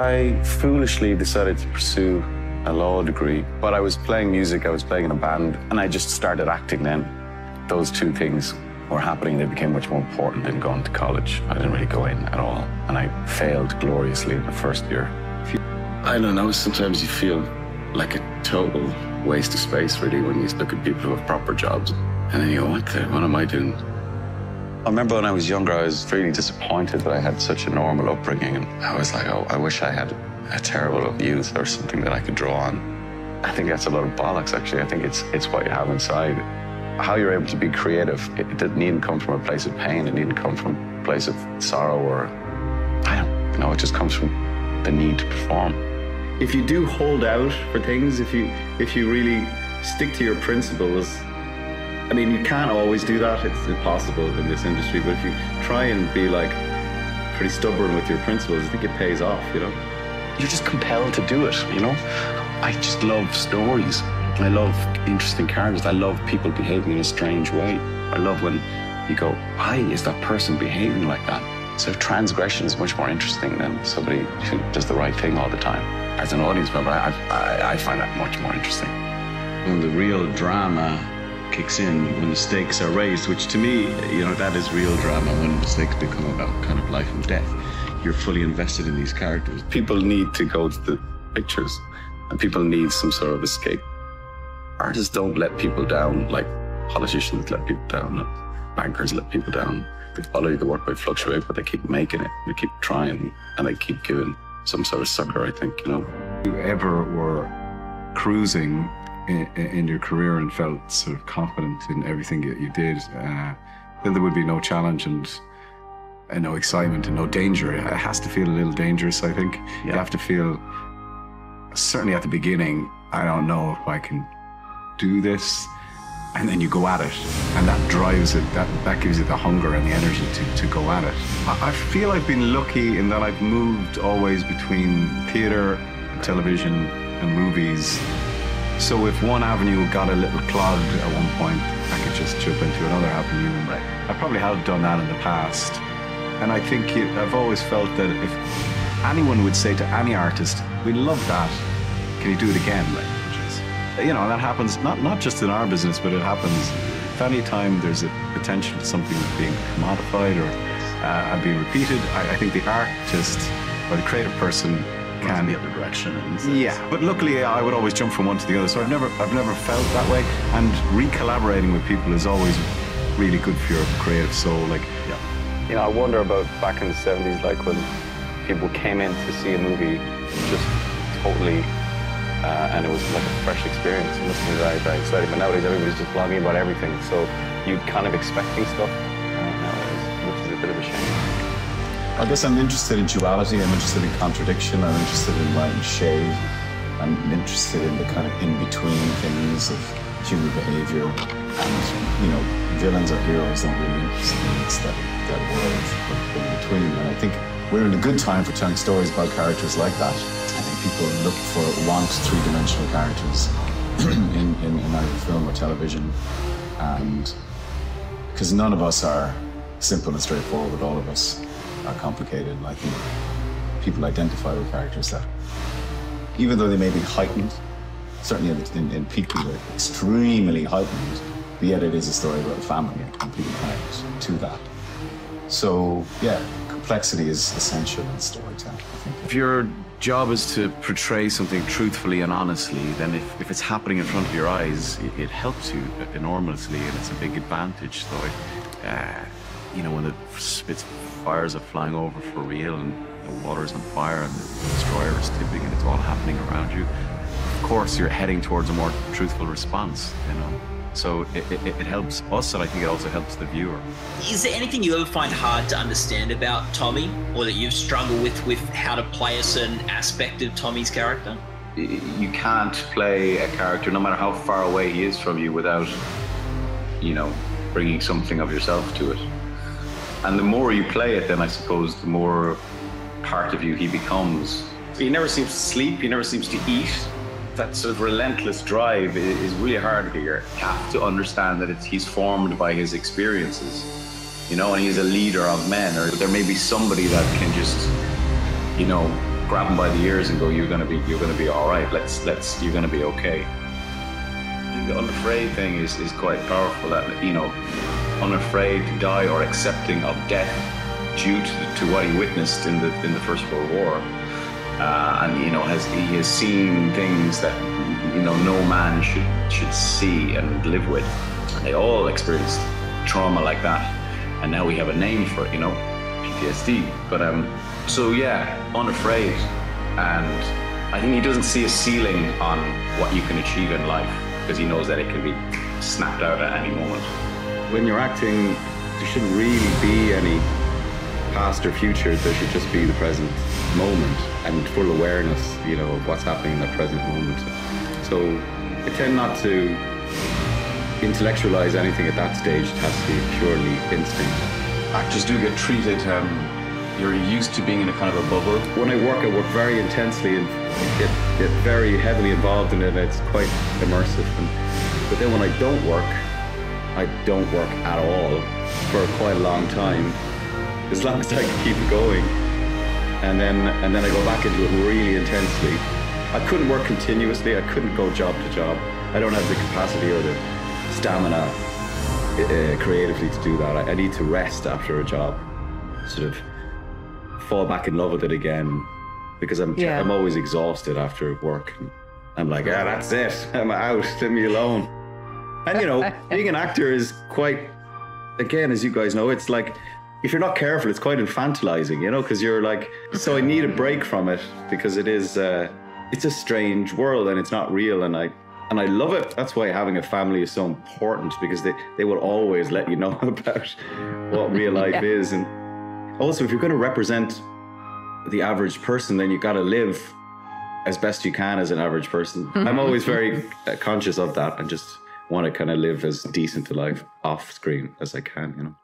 I foolishly decided to pursue a law degree, but I was playing music, I was playing in a band, and I just started acting then. Those two things were happening, they became much more important than going to college. I didn't really go in at all, and I failed gloriously in the first year. I don't know, sometimes you feel like a total waste of space, really, when you look at people who have proper jobs. And then you go, what, the, what am I doing? I remember when I was younger, I was really disappointed that I had such a normal upbringing. And I was like, oh, I wish I had a terrible youth or something that I could draw on. I think that's a lot of bollocks, actually. I think it's, it's what you have inside. How you're able to be creative, it, it even come from a place of pain. It didn't come from a place of sorrow or, I don't know, it just comes from the need to perform. If you do hold out for things, if you if you really stick to your principles, I mean, you can't always do that. It's impossible in this industry. But if you try and be like pretty stubborn with your principles, I think it pays off. You know, you're just compelled to do it. You know, I just love stories. I love interesting characters. I love people behaving in a strange way. I love when you go, why is that person behaving like that? So transgression is much more interesting than somebody who does the right thing all the time. As an audience member, I, I, I find that much more interesting. When the real drama kicks in, when the stakes are raised, which to me, you know, that is real drama when the stakes become about kind of life and death. You're fully invested in these characters. People need to go to the pictures and people need some sort of escape. Artists don't let people down like politicians let people down, bankers let people down. They follow the work might fluctuate, but they keep making it, they keep trying, and they keep giving some sort of succour, I think, you know. You ever were cruising in, in your career and felt sort of confident in everything that you did, uh, then there would be no challenge and uh, no excitement and no danger. It has to feel a little dangerous, I think. Yeah. You have to feel, certainly at the beginning, I don't know if I can do this. And then you go at it, and that drives it, that, that gives you the hunger and the energy to, to go at it. I, I feel I've been lucky in that I've moved always between theatre, television, and movies so if one avenue got a little clogged at one point, I could just jump into another avenue. Right. I probably have done that in the past. And I think it, I've always felt that if anyone would say to any artist, we love that, can you do it again? Like, you know, that happens not, not just in our business, but it happens if any time there's a potential for something being commodified or uh, being repeated, I, I think the artist or the creative person can the other direction. yeah, but luckily I would always jump from one to the other, so I've never I've never felt that way. And re-collaborating with people is always really good for your creative soul. Like, yeah. You know, I wonder about back in the '70s, like when people came in to see a movie just totally. Uh, and it was like a fresh experience. It must be very, very exciting. But nowadays, everybody's just blogging about everything. So you kind of expecting stuff uh, nowadays, which is a bit of a shame. I guess I'm interested in duality, I'm interested in contradiction, I'm interested in light and shade. I'm interested in the kind of in-between things of human behavior. And, you know, villains or heroes don't really interest that, that world in between. And I think we're in a good time for telling stories about characters like that. I think people look for, want three-dimensional characters in, in, in either film or television. And because none of us are simple and straightforward, all of us are complicated. And I think people identify with characters that, even though they may be heightened, certainly in, in people are extremely heightened, but yet it is a story about family and completely connected to that. So, yeah, complexity is essential in storytelling. If your job is to portray something truthfully and honestly, then if, if it's happening in front of your eyes, it, it helps you enormously and it's a big advantage. So, uh, you know, when it spits fires are flying over for real and the water's on fire and the destroyer is tipping and it's all happening around you, of course you're heading towards a more truthful response, you know. So it, it, it, helps us, and I think it also helps the viewer. Is there anything you ever find hard to understand about Tommy, or that you've struggled with with how to play a certain aspect of Tommy's character? You can't play a character, no matter how far away he is from you, without, you know, bringing something of yourself to it. And the more you play it, then I suppose the more part of you he becomes. He never seems to sleep, he never seems to eat. That sort of relentless drive is really hard here. You have to understand that he's formed by his experiences, you know, and he's a leader of men, or there may be somebody that can just, you know, grab him by the ears and go, "You're gonna be, you're gonna be all right. Let's, let's, you're gonna be okay." The unafraid thing is is quite powerful. That you know, unafraid to die or accepting of death due to, to what he witnessed in the in the First World War, uh, and you know, has he has seen things that you know no man should should see and live with. And they all experienced trauma like that, and now we have a name for it. You know, PTSD. But um, so yeah, unafraid, and I think he doesn't see a ceiling on what you can achieve in life because he knows that it can be snapped out at any moment. When you're acting, there shouldn't really be any past or future. There should just be the present moment and full awareness, you know, of what's happening in the present moment. So I tend not to intellectualize anything at that stage. It has to be purely instinct. Actors do get treated. Um, you're used to being in a kind of a bubble. When I work, I work very intensely and get, get very heavily involved in it. It's quite immersive. And, but then when I don't work, I don't work at all for quite a long time, as long as I can keep it going. And then and then I go back into it really intensely. I couldn't work continuously. I couldn't go job to job. I don't have the capacity or the stamina uh, creatively to do that. I, I need to rest after a job, sort of fall back in love with it again, because I'm Yeah. I'm always exhausted after work. I'm like, yeah, that's it. I'm out. Leave me alone. And you know, being an actor is quite, again, as you guys know, it's like if you're not careful, it's quite infantilizing, you know, because you're like, so I need a break from it because it is, uh, it's a strange world and it's not real, and I. And I love it. That's why having a family is so important because they, they will always let you know about what real life Yeah. is. And also, if you're going to represent the average person, then you got to live as best you can as an average person. I'm always very uh, conscious of that and just want to kind of live as decent a life off screen as I can, you know.